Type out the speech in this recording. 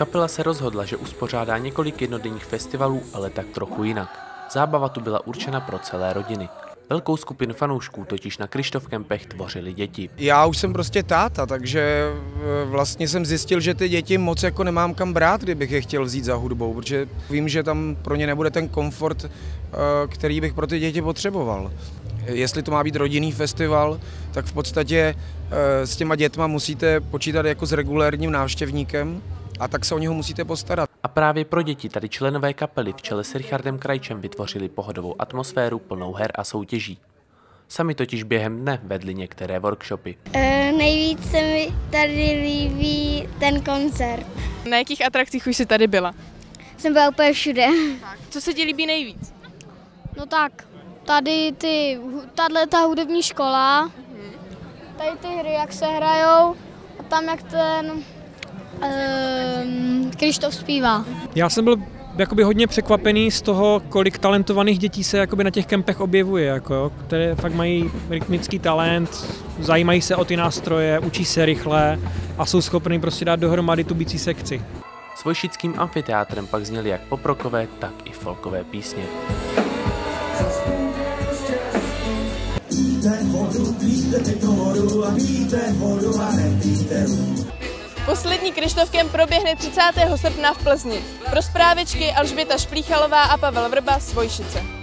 Kapela se rozhodla, že uspořádá několik jednodenních festivalů, ale tak trochu jinak. Zábava tu byla určena pro celé rodiny. Velkou skupinu fanoušků totiž na Krištof Kempech tvořili děti. Já už jsem prostě táta, takže e, vlastně jsem zjistil, že ty děti moc jako nemám kam brát, kdybych je chtěl vzít za hudbou, protože vím, že tam pro ně nebude ten komfort, e, který bych pro ty děti potřeboval. Jestli to má být rodinný festival, tak v podstatě e, s těma dětma musíte počítat jako s regulérním návštěvníkem, a tak se o něho musíte postarat. A právě pro děti tady členové kapely v čele s Richardem Krajčem vytvořili pohodovou atmosféru plnou her a soutěží. Sami totiž během dne vedli některé workshopy. E, nejvíc se mi tady líbí ten koncert. Na jakých atrakcích už jsi tady byla? Jsem byla úplně všude. Co se ti líbí nejvíc? No tak, tady ty, tahle ta hudební škola, tady ty hry, jak se hrajou, a tam jak ten um, Krištof zpívá. Já jsem byl jakoby hodně překvapený z toho, kolik talentovaných dětí se jakoby na těch kempech objevuje, jako, které fakt mají rytmický talent, zajímají se o ty nástroje, učí se rychle a jsou schopni prostě dát dohromady tu bicí sekci. S Vojšickým amfiteátrem pak zněly jak poprokové, tak i folkové písně. Píte vodu, píte vodu a píte vodu a nepíte Poslední Krištofkem proběhne 30. srpna v Plzni. Pro zprávičky Alžběta Šplíchalová a Pavel Vrba z Vojšice.